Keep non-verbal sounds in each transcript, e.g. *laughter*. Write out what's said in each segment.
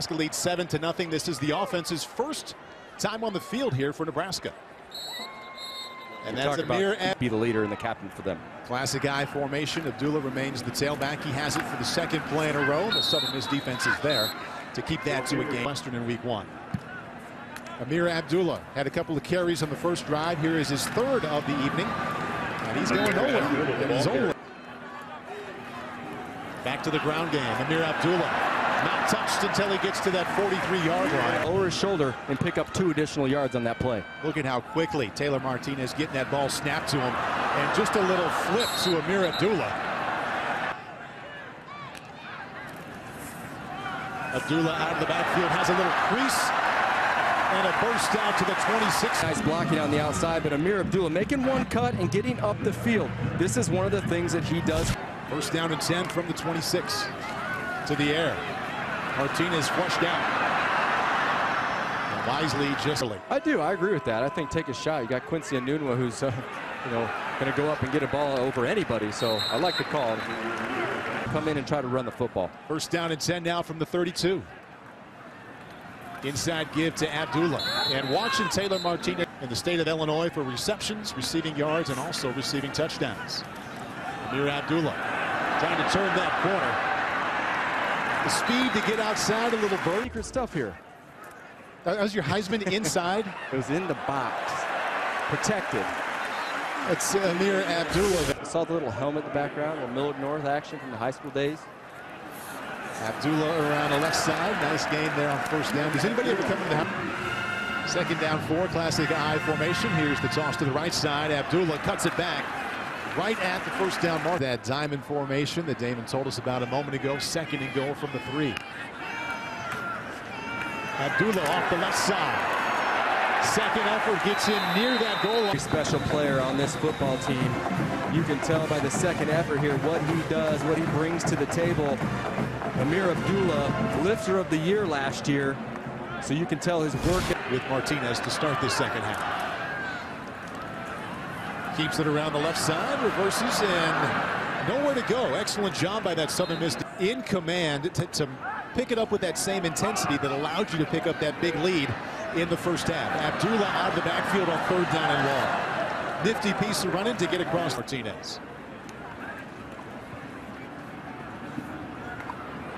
Nebraska leads seven to nothing. This is the offense's first time on the field here for Nebraska. And You're that's Ameer about be the leader and the captain for them. Classic I formation. Abdullah remains the tailback. He has it for the second play in a row. The Southern Miss defense is there to keep that to a game. Western in week one. Ameer Abdullah had a couple of carries on the first drive. Here is his third of the evening. And he's going nowhere. And he's only Back to the ground game. Ameer Abdullah not touched until he gets to that 43-yard line. Over his shoulder and pick up two additional yards on that play. Look at how quickly Taylor Martinez getting that ball snapped to him. And just a little flip to Ameer Abdullah. Abdullah out of the backfield has a little crease and a burst out to the 26. Nice blocking on the outside, but Ameer Abdullah making one cut and getting up the field. This is one of the things that he does. First down and 10 from the 26 to the air. Martinez flushed out. Wisely just I do. I agree with that. I think take a shot. You got Quincy and Enunwa who's, uh, you know, going to go up and get a ball over anybody. So I like the call. Come in and try to run the football. First down and 10 now from the 32. Inside give to Abdullah. And watching Taylor Martinez in the state of Illinois for receptions, receiving yards, and also receiving touchdowns. Ameer Abdullah trying to turn that corner. The speed to get outside a little bird. Secret stuff here. That was your Heisman *laughs* inside. It was in the box. Protected. That's uh, Ameer Abdullah. I saw the little helmet in the background, the Millard North action from the high school days. Abdullah around the left side. Nice gain there on first down. Does anybody ever come in the house? Second down four, classic I formation. Here's the toss to the right side. Abdullah cuts it back right at the first down mark. That diamond formation that Damon told us about a moment ago. Second and goal from the three. Abdullah off the left side. Second effort gets in near that goal line. Special player on this football team. You can tell by the second effort here what he does, what he brings to the table. Ameer Abdullah, lifter of the year last year. So you can tell his work. With Martinez to start this second half. Keeps it around the left side, reverses, and nowhere to go. Excellent job by that Southern Miss in command to, to pick it up with that same intensity that allowed you to pick up that big lead in the first half. Abdullah out of the backfield on third down and long. Nifty piece of running to get across Martinez.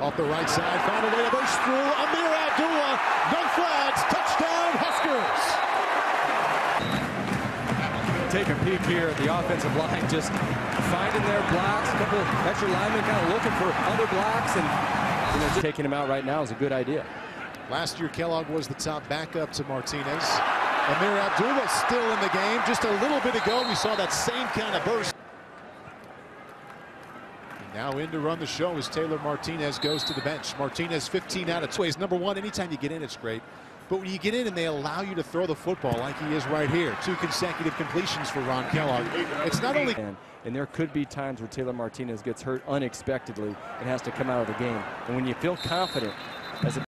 Off the right side, found a way to burst through. Ameer Abdullah, Take a peek here at the offensive line, just finding their blocks. A couple extra linemen kind of looking for other blocks, and you know, taking them out right now is a good idea. Last year, Kellogg was the top backup to Martinez. Ameer Abdullah still in the game. Just a little bit ago, we saw that same kind of burst. Now in to run the show as Taylor Martinez goes to the bench. Martinez 15 out of 20. He's Number one, anytime you get in, it's great. But when you get in and they allow you to throw the football like he is right here, two consecutive completions for Ron Kellogg. It's not only... And, there could be times where Taylor Martinez gets hurt unexpectedly and has to come out of the game. And when you feel confident as a